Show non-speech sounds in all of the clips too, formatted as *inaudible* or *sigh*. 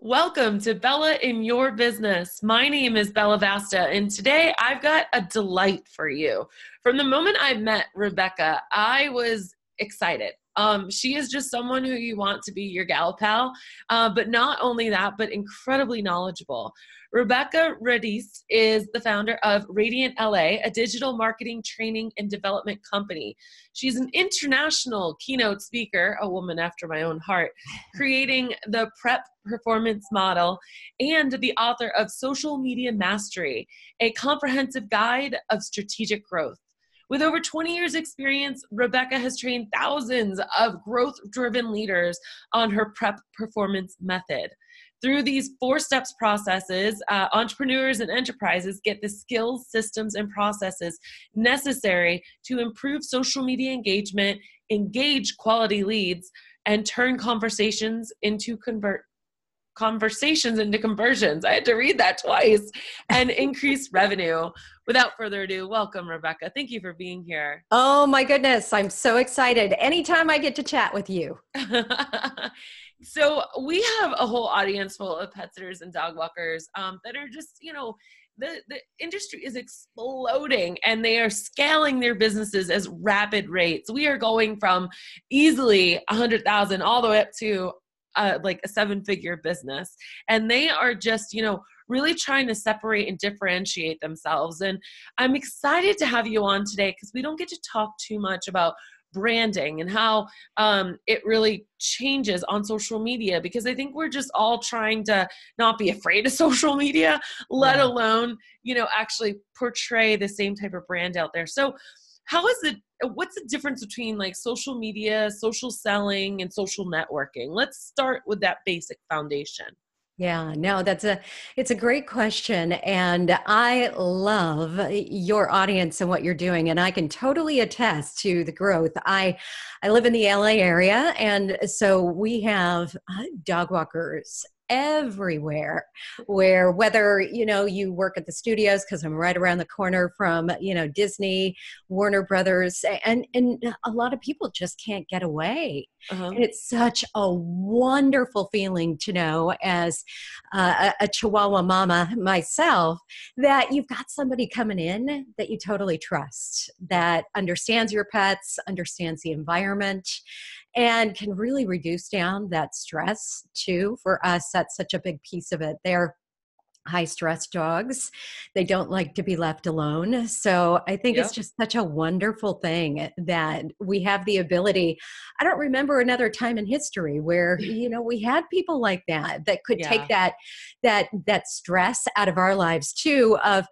Welcome to Bella in Your Business. My name is Bella Vasta, and today I've got a delight for you. From the moment I met Rebekah, I was excited. Um, she is just someone who you want to be your gal pal, uh, but not only that, but incredibly knowledgeable. Rebekah Radice is the founder of Radiant LA, a digital marketing training and development company. She's an international keynote speaker, a woman after my own heart, creating the prep performance model, and the author of Social Media Mastery, a comprehensive guide of strategic growth. With over 20 years' experience, Rebekah has trained thousands of growth driven leaders on her prep performance method. Through these four steps processes, uh, entrepreneurs and enterprises get the skills, systems, and processes necessary to improve social media engagement, engage quality leads, and turn conversations into convert conversations into conversions. I had to read that twice and increase *laughs* revenue. Without further ado, welcome, Rebekah. Thank you for being here. Oh my goodness, I'm so excited. Anytime I get to chat with you. *laughs* so, we have a whole audience full of pet sitters and dog walkers um, that are just, you know, the, the industry is exploding and they are scaling their businesses as rapid rates. We are going from easily 100,000 all the way up to uh, like a seven figure business and they are just you know really trying to separate and differentiate themselves and i'm excited to have you on today because we don't get to talk too much about branding and how um, it really changes on social media because I think we're just all trying to not be afraid of *laughs* social media, let yeah. alone, you know, actually portray the same type of brand out there. So, how is it what's the difference between like social media social selling and social networking let's start with that basic foundation yeah, no, that's a it's a great question and I love your audience and what you're doing and I can totally attest to the growth. I I live in the LA area and so we have uh, dog walkers everywhere where whether you know you work at the studios because i'm right around the corner from you know disney warner brothers and and a lot of people just can't get away uh-huh. and it's such a wonderful feeling to know as uh, a, a chihuahua mama myself that you've got somebody coming in that you totally trust that understands your pets understands the environment and can really reduce down that stress too. For us, that's such a big piece of it. They're high stress dogs. They don't like to be left alone. So I think it's just such a wonderful thing that we have the ability. I don't remember another time in history where, *laughs* you know, we had people like that that could yeah. take that that that stress out of our lives too of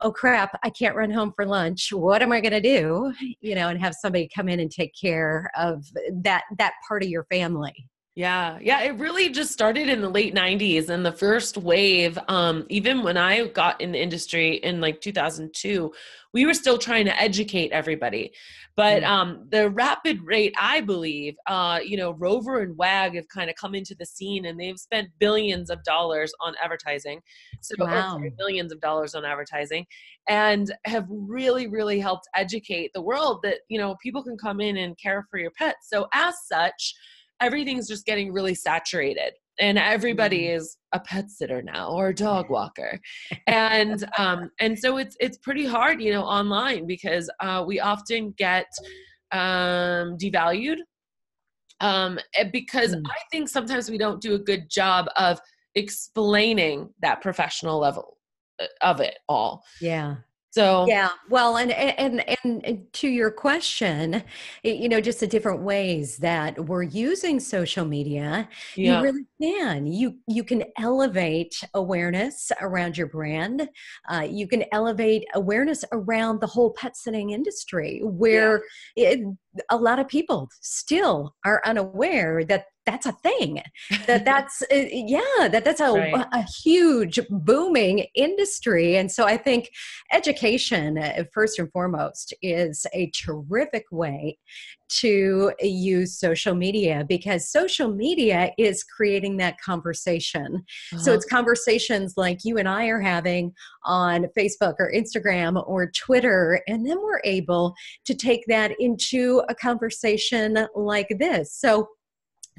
oh crap, I can't run home for lunch. What am I going to do? You know, and have somebody come in and take care of that that part of your family. Yeah, yeah, it really just started in the late 90s and the first wave um even when I got in the industry in like 2002, we were still trying to educate everybody. But mm. um the rapid rate I believe uh you know Rover and Wag have kind of come into the scene and they've spent billions of dollars on advertising. So wow. sorry, billions of dollars on advertising and have really really helped educate the world that you know people can come in and care for your pets. So as such, everything's just getting really saturated and everybody mm. is a pet sitter now or a dog *laughs* walker and um and so it's it's pretty hard you know online because uh we often get um devalued um eh, because mm. i think sometimes we don't do a good job of explaining that professional level uh, of it all yeah so yeah, well, and and and to your question, you know, just the different ways that we're using social media, yeah. you really can. You you can elevate awareness around your brand. Uh, you can elevate awareness around the whole pet sitting industry, where yeah. it, a lot of people still are unaware that that's a thing that *laughs* that's uh, yeah that that's a, right. a huge booming industry and so i think education uh, first and foremost is a terrific way to use social media because social media is creating that conversation. Uh-huh. So it's conversations like you and I are having on Facebook or Instagram or Twitter. And then we're able to take that into a conversation like this. So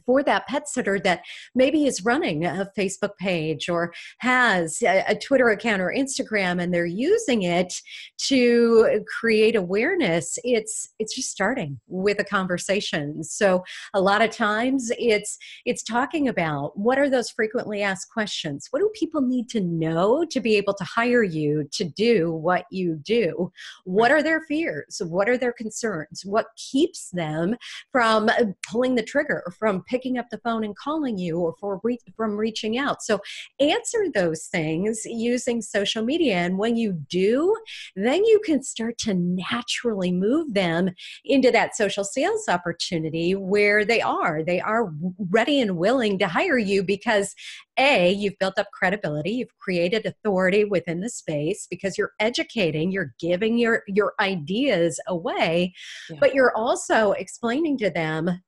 for that pet sitter that maybe is running a Facebook page or has a, a, Twitter account or Instagram and they're using it to create awareness, it's it's just starting with a conversation. So a lot of times it's it's talking about what are those frequently asked questions? What do people need to know to be able to hire you to do what you do? What are their fears? What are their concerns? What keeps them from pulling the trigger, from picking up the phone and calling you, or for re- from reaching out? So answer those things using social media. And when you do, then you can start to naturally move them into that social sales opportunity where they are. They are ready and willing to hire you because a you've built up credibility you've created authority within the space because you're educating you're giving your your ideas away yeah. but you're also explaining to them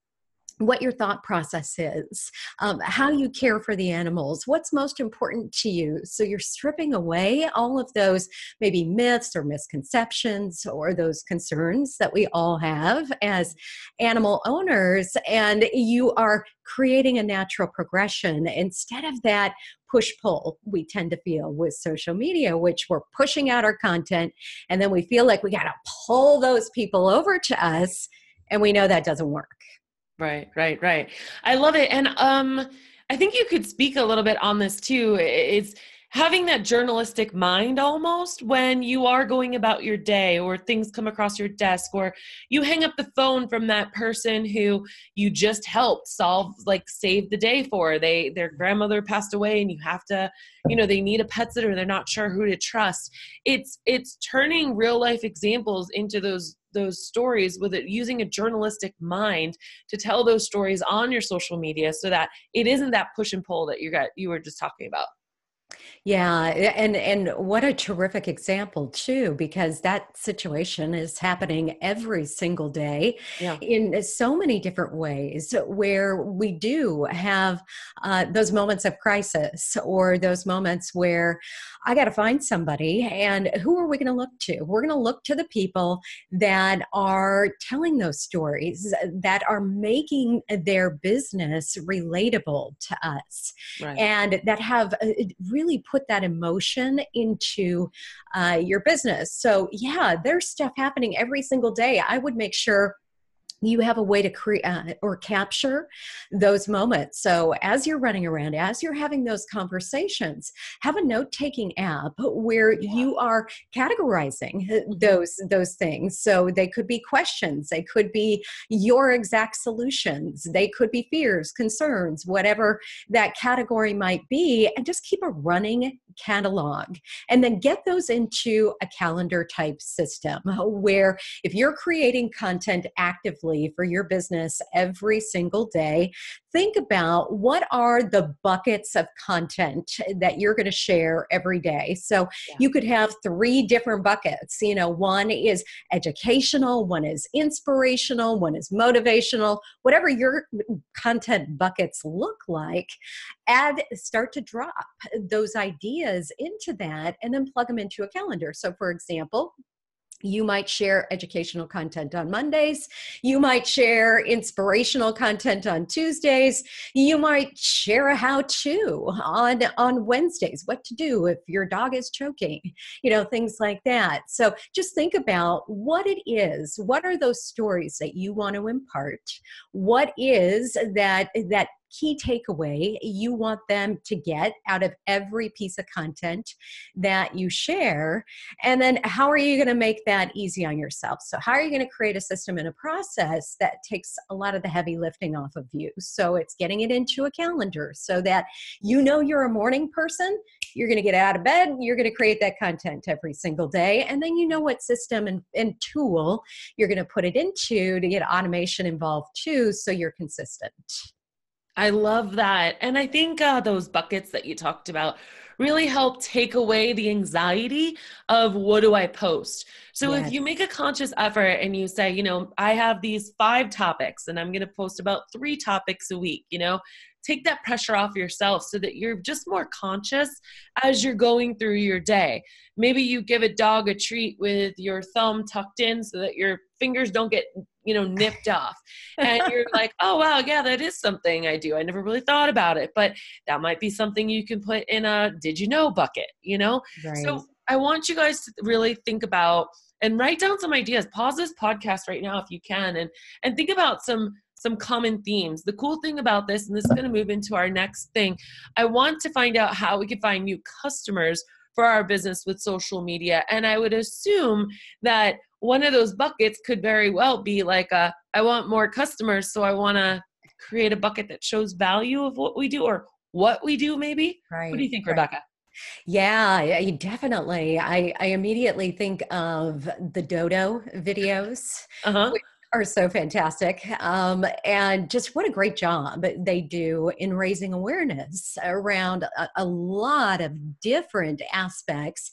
what your thought process is, um, how you care for the animals, what's most important to you. So you're stripping away all of those maybe myths or misconceptions or those concerns that we all have as animal owners, and you are creating a natural progression instead of that push pull we tend to feel with social media, which we're pushing out our content and then we feel like we got to pull those people over to us, and we know that doesn't work. Right, right, right. I love it. And um I think you could speak a little bit on this too. It's having that journalistic mind almost when you are going about your day or things come across your desk or you hang up the phone from that person who you just helped solve like save the day for they their grandmother passed away and you have to you know they need a pet sitter they're not sure who to trust it's it's turning real life examples into those those stories with it using a journalistic mind to tell those stories on your social media so that it isn't that push and pull that you got you were just talking about yeah, and and what a terrific example too, because that situation is happening every single day yeah. in so many different ways. Where we do have uh, those moments of crisis, or those moments where I got to find somebody, and who are we going to look to? We're going to look to the people that are telling those stories, that are making their business relatable to us, right. and that have uh, really put that emotion into uh, your business. So, yeah, there's stuff happening every single day. I would make sure you have a way to create uh, or capture those moments. So as you're running around, as you're having those conversations, have a note-taking app where yeah. you are categorizing those those things. So they could be questions, they could be your exact solutions, they could be fears, concerns, whatever that category might be, and just keep a running catalog and then get those into a calendar type system where if you're creating content actively for your business every single day think about what are the buckets of content that you're going to share every day. So yeah. you could have three different buckets. You know, one is educational, one is inspirational, one is motivational, whatever your content buckets look like, add start to drop those ideas into that and then plug them into a calendar. So for example, you might share educational content on Mondays. You might share inspirational content on Tuesdays. You might share a how to on, on Wednesdays, what to do if your dog is choking, you know, things like that. So just think about what it is. What are those stories that you want to impart? What is that, that key takeaway you want them to get out of every piece of content that you share and then how are you going to make that easy on yourself? So how are you going to create a system and a process that takes a lot of the heavy lifting off of you? So it's getting it into a calendar so that you know you're a morning person you're going to get out of bed you're going to create that content every single day and then you know what system and, and tool you're going to put it into to get automation involved too so you're consistent I love that. And I think uh, those buckets that you talked about really help take away the anxiety of what do I post. So yes. if you make a conscious effort and you say, you know, I have these five topics and I'm going to post about three topics a week, you know, take that pressure off yourself so that you're just more conscious as you're going through your day. Maybe you give a dog a treat with your thumb tucked in so that your fingers don't get you know, nipped *laughs* off. And you're like, oh, wow, yeah, that is something I do. I never really thought about it, but that might be something you can put in a did you know bucket, you know? Right. So I want you guys to really think about and write down some ideas. Pause this podcast right now if you can and and think about some some common themes. The cool thing about this, and this is going to move into our next thing, I want to find out how we can find new customers for our business with social media. And I would assume that one of those buckets could very well be like a, I want more customers, so I want to create a bucket that shows value of what we do or what we do maybe. Right. What do you think, right. Rebekah? Yeah, definitely. I, I immediately think of the Dodo videos, uh-huh are so fantastic. Um, and just what a great job they do in raising awareness around a, a, lot of different aspects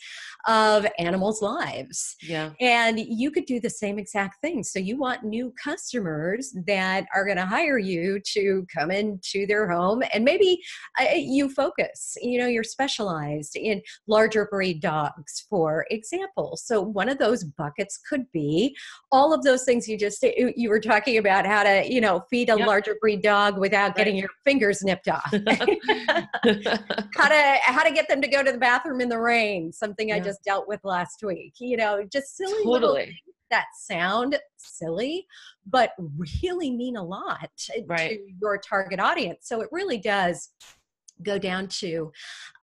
of animals' lives. Yeah. And you could do the same exact thing. So you want new customers that are going to hire you to come into their home and maybe uh, you focus, you know, you're specialized in larger breed dogs, for example. So one of those buckets could be all of those things you just you were talking about how to you know feed a yep. larger breed dog without right. getting your fingers nipped off *laughs* *laughs* how to how to get them to go to the bathroom in the rain something yeah. i just dealt with last week you know just silly totally that sound silly but really mean a lot eh, right. to your target audience so it really does go down to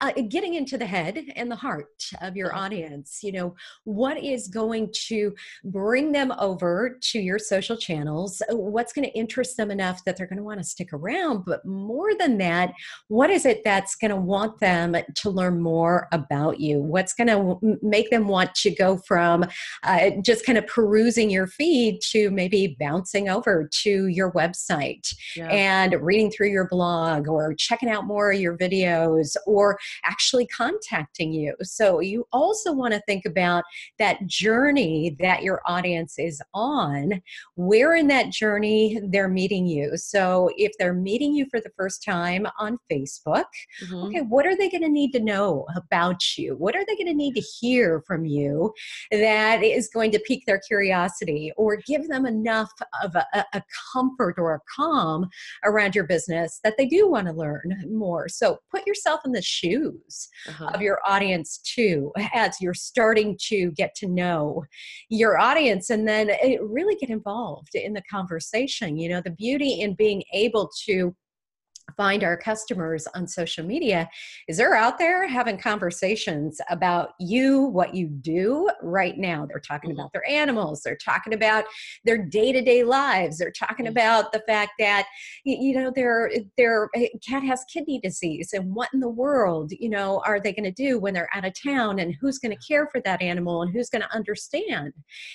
uh, getting into the head and the heart of your audience you know what is going to bring them over to your social channels? Uh, what's going to interest them enough that they're going to want to stick around? But more than that what is it that's going to want them to learn more about you? What's going to make them want to go from uh, just kind of perusing your feed to maybe bouncing over to your website yeah. and reading through your blog or checking out more of your videos or actually contacting you. So you also want to think about that journey that your audience is on, where in that journey they're meeting you. So if they're meeting you for the first time on Facebook, mm-hmm. okay, what are they going to need to know about you? What are they going to need to hear from you that is going to pique their curiosity or give them enough of a, a comfort or a calm around your business that they do want to learn more? So put yourself in the shoes uh-huh. of your audience too, as you're starting to get to know your audience and then eh, really get involved in the conversation. You know, the beauty in being able to find our customers on social media is they're out there having conversations about you what you do right now they're talking mm-hmm. about their animals they're talking about their day-to-day lives they're talking mm-hmm. about the fact that you know their their eh, cat has kidney disease and what in the world you know are they going to do when they're out of town and who's going to care for that animal and who's going to understand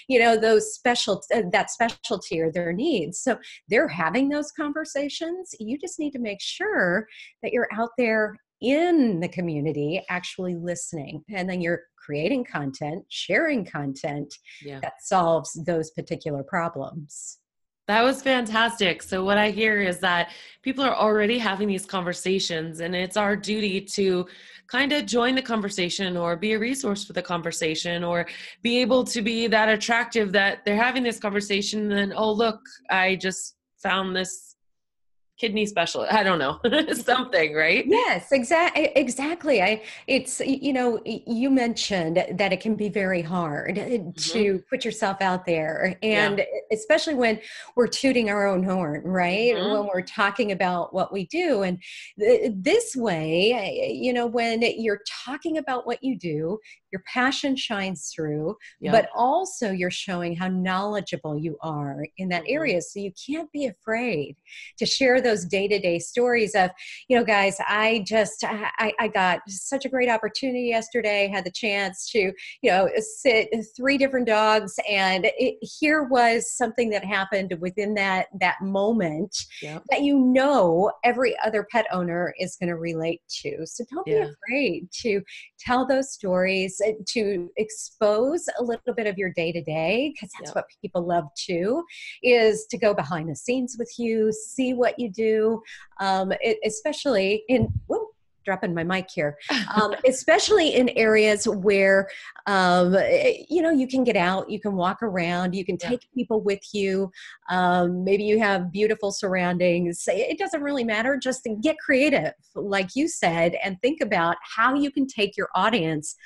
you know those special uh, that specialty or their needs so they're having those conversations you just need to make sure that you're out there in the community actually listening and then you're creating content sharing content yeah. that solves those particular problems that was fantastic. So, what I hear is that people are already having these conversations, and it's our duty to kind of join the conversation or be a resource for the conversation or be able to be that attractive that they're having this conversation. And then, oh, look, I just found this kidney specialist i don't know *laughs* something right yes exactly exactly i it's you know you mentioned that it can be very hard mm-hmm. to put yourself out there and yeah. especially when we're tooting our own horn right mm-hmm. when we're talking about what we do and th- this way you know when you're talking about what you do your passion shines through but also you're showing how knowledgeable you are in that mm-hmm. area so you can't be afraid to share those day-to-day stories of you know guys i just i, I got such a great opportunity yesterday had the chance to you know sit three different dogs and it, here was something that happened within that that moment yep. that you know every other pet owner is going to relate to so don't yeah. be afraid to tell those stories to expose a little bit of your day to day because that's yep. what people love too is to go behind the scenes with you see what you do um, it, especially in dropping my mic here, um, *laughs* especially in areas where um, you know you can get out, you can walk around, you can take yeah. people with you. Um, maybe you have beautiful surroundings. It doesn't really matter. Just get creative, like you said, and think about how you can take your audience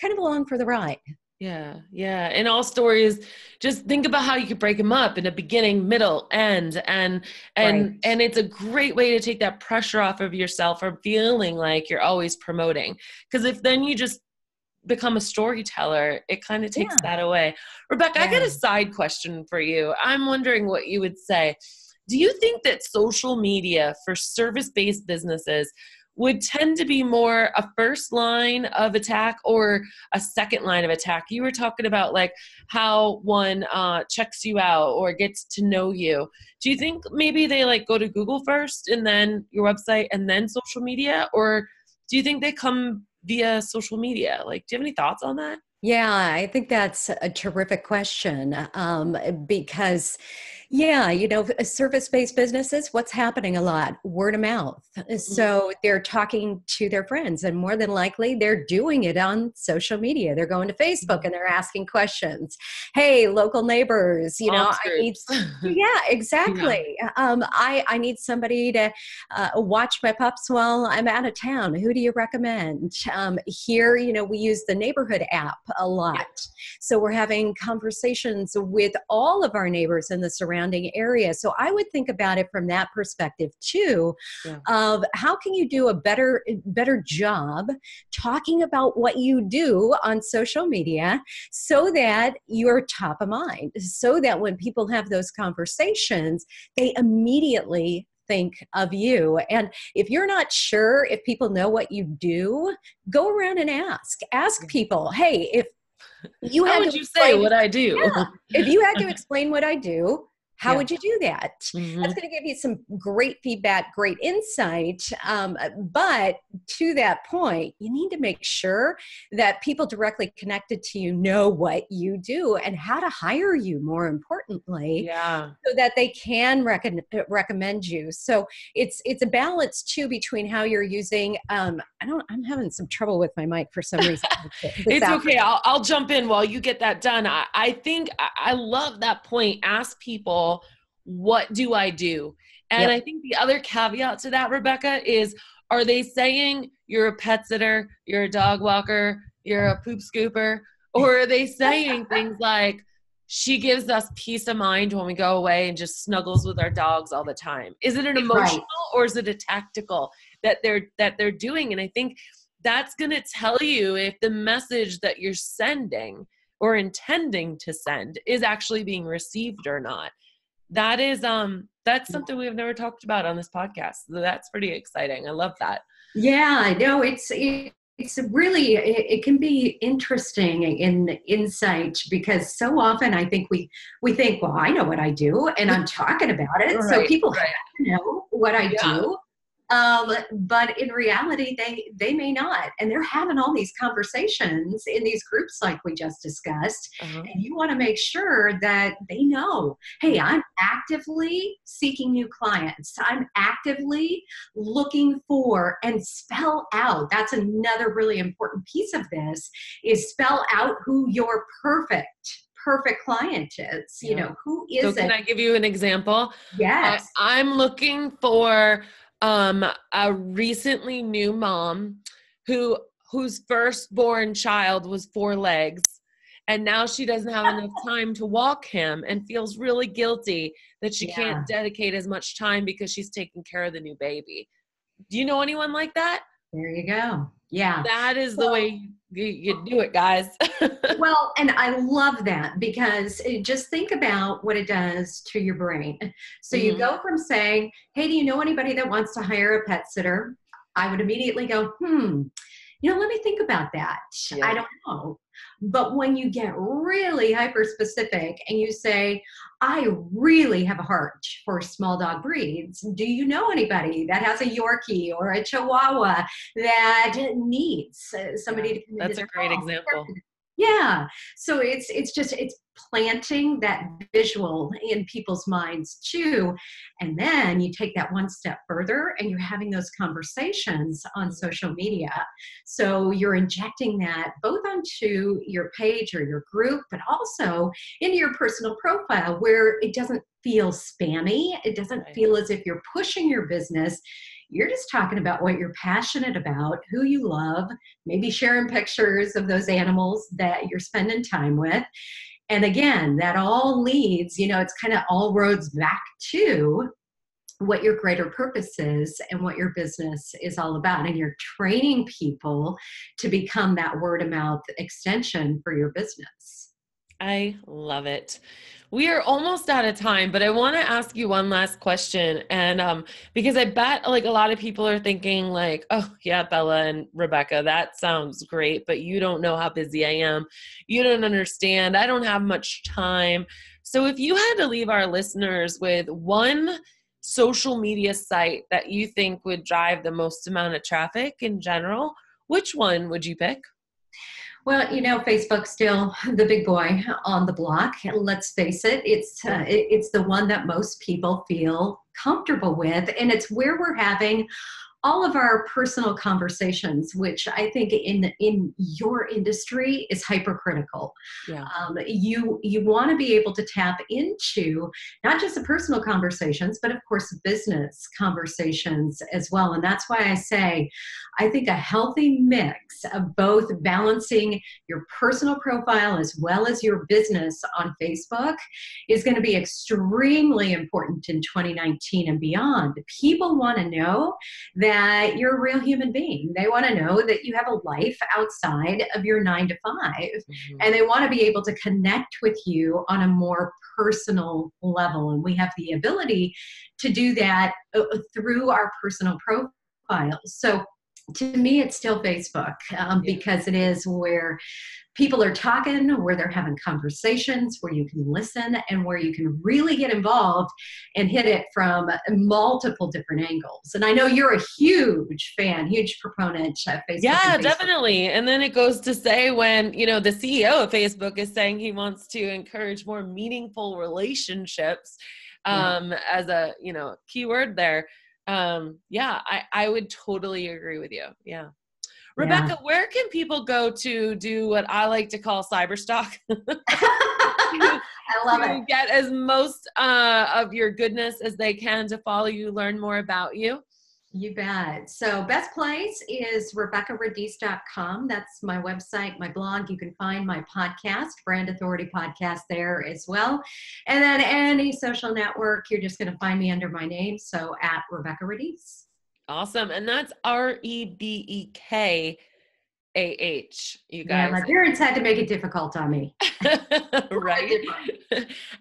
kind of along for the ride. Yeah, yeah. In all stories, just think about how you could break them up in a beginning, middle, end, and and right. and it's a great way to take that pressure off of yourself from feeling like you're always promoting. Because if then you just become a storyteller, it kind of takes yeah. that away. Rebekah, yeah. I got a side question for you. I'm wondering what you would say. Do you think that social media for service-based businesses would tend to be more a first line of attack or a second line of attack. You were talking about like how one uh, checks you out or gets to know you. Do you think maybe they like go to Google first and then your website and then social media, or do you think they come via social media? Like, do you have any thoughts on that? Yeah, I think that's a terrific question um, because yeah, you know, service based businesses, what's happening a lot? Word of mouth. Mm-hmm. So they're talking to their friends, and more than likely, they're doing it on social media. They're going to Facebook and they're asking questions. Hey, local neighbors, you know, I need, *laughs* yeah, exactly. Yeah. Um, I, I need somebody to uh, watch my pups while I'm out of town. Who do you recommend? Um, here, you know, we use the neighborhood app a lot. Yeah. So we're having conversations with all of our neighbors in the surrounding surrounding area. So I would think about it from that perspective too yeah. of how can you do a better better job talking about what you do on social media so that you're top of mind so that when people have those conversations they immediately think of you. And if you're not sure if people know what you do, go around and ask. Ask people, hey, if *laughs* you How would you explain, say what I do? Yeah, if you had to *laughs* explain what I do, how yeah. would you do that? Mm-hmm. That's going to give you some great feedback, great insight. Um, but to that point, you need to make sure that people directly connected to you know what you do and how to hire you, more importantly, yeah. so that they can rec- recommend you. So it's it's a balance too between how you're using. Um, I don't. I'm having some trouble with my mic for some reason. *laughs* it's okay. I'll, I'll jump in while you get that done. I, I think I, I love that point. Ask people what do I do? And yep. I think the other caveat to that, Rebekah, is are they saying you're a pet sitter, you're a dog walker, you're a poop scooper? Or are they saying things like, she gives us peace of mind when we go away and just snuggles with our dogs all the time is it an emotional right. or is it a tactical that they're that they're doing and i think that's going to tell you if the message that you're sending or intending to send is actually being received or not that is um that's something we've never talked about on this podcast. So that's pretty exciting. I love that. Yeah i know. It's it, it's really it, it, can be interesting in the insight because so often i think we we think well i know what i do and i'm *laughs* talking about it. Right, so people right. know what i yeah. do um, but in reality they they may not. And they're having all these conversations in these groups like we just discussed. Uh-huh. and you want to make sure that they know hey i'm actively seeking new clients. I'm actively looking for and spell out that's another really important piece of this is spell out who your perfect perfect client is. You know who is so can it? i give you an example? Yes. I, i'm looking for um, a recently new mom who whose firstborn child was four legs and now she doesn't have enough *laughs* time to walk him and feels really guilty that she yeah. can't dedicate as much time because she's taking care of the new baby do you know anyone like that there you go. Yeah. That is the way you, you do it guys. *laughs* Well and i love that because it, just think about what it does to your brain. So mm-hmm. you go from saying hey do you know anybody that wants to hire a pet sitter? I would immediately go hmm you know let me think about that. Yeah. i don't know but when you get really hyper specific and you say, I really have a heart for small dog breeds, do you know anybody that has a Yorkie or a Chihuahua that needs uh, somebody to come That's a great example. Yeah. So it's it's just it's planting that visual in people's minds too. And then you take that one step further and you're having those conversations on social media. So you're injecting that both onto your page or your group, but also into your personal profile where it doesn't feel spammy. It doesn't feel as if you're pushing your business you're just talking about what you're passionate about, who you love, maybe sharing pictures of those animals that you're spending time with. And again, that all leads, you know, it's kind of all roads back to what your greater purpose is and what your business is all about. And you're training people to become that word of mouth extension for your business. I love it. We are almost out of time, but I want to ask you one last question. And um, because I bet like a lot of people are thinking, like, oh, yeah, Bella and Rebekah, that sounds great, but you don't know how busy I am. You don't understand. I don't have much time. So if you had to leave our listeners with one social media site that you think would drive the most amount of traffic in general, which one would you pick? Well, you know, Facebook's still the big boy on the block. Let's face it, it's uh, it's the one that most people feel comfortable with, and it's where we're having all of our personal conversations, which I think in in your industry is hypercritical. Yeah. Um, you you want to be able to tap into not just the personal conversations, but of course business conversations as well. And that's why I say I think a healthy mix of both balancing your personal profile as well as your business on Facebook is going to be extremely important in 2019 and beyond. People want to know that that you're a real human being. They want to know that you have a life outside of your nine to 5 mm-hmm. and they want to be able to connect with you on a more personal level. And we have the ability to do that uh, through our personal profiles. So to me, it's still Facebook um, yeah. because it is where people are talking, where they're having conversations, where you can listen, and where you can really get involved and hit it from multiple different angles. And I know you're a huge fan, huge proponent of Facebook. Yeah, definitely. And then it goes to say when, you know, the CEO of Facebook is saying he wants to encourage more meaningful relationships um, yeah. as a, you know, keyword there. Um, yeah, I, I would totally agree with you. Yeah. Rebekah, yeah. where can people go to do what I like to call cyberstock? *laughs* *laughs* I love it. Get as most uh, of your goodness as they can to follow you, learn more about you. You bet. So, best place is RebekahRadice.com. That's my website, my blog. You can find my podcast, Brand Authority Podcast, there as well. And then any social network, you're just going to find me under my name. So, at Rebekah Radice. Awesome. And that's R E B E K A H, you guys. Yeah, my *laughs* parents had to make it difficult on me. *laughs* right.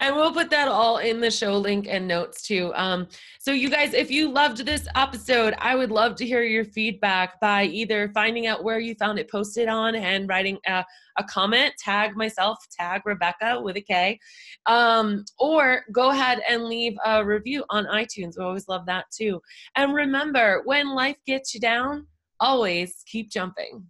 and we'll put that all in the show link and notes too. Um, so, you guys, if you loved this episode, I would love to hear your feedback by either finding out where you found it posted on and writing a a comment, tag myself, tag Rebekah with a K, um, or go ahead and leave a review on iTunes. We always love that too. And remember, when life gets you down, always keep jumping.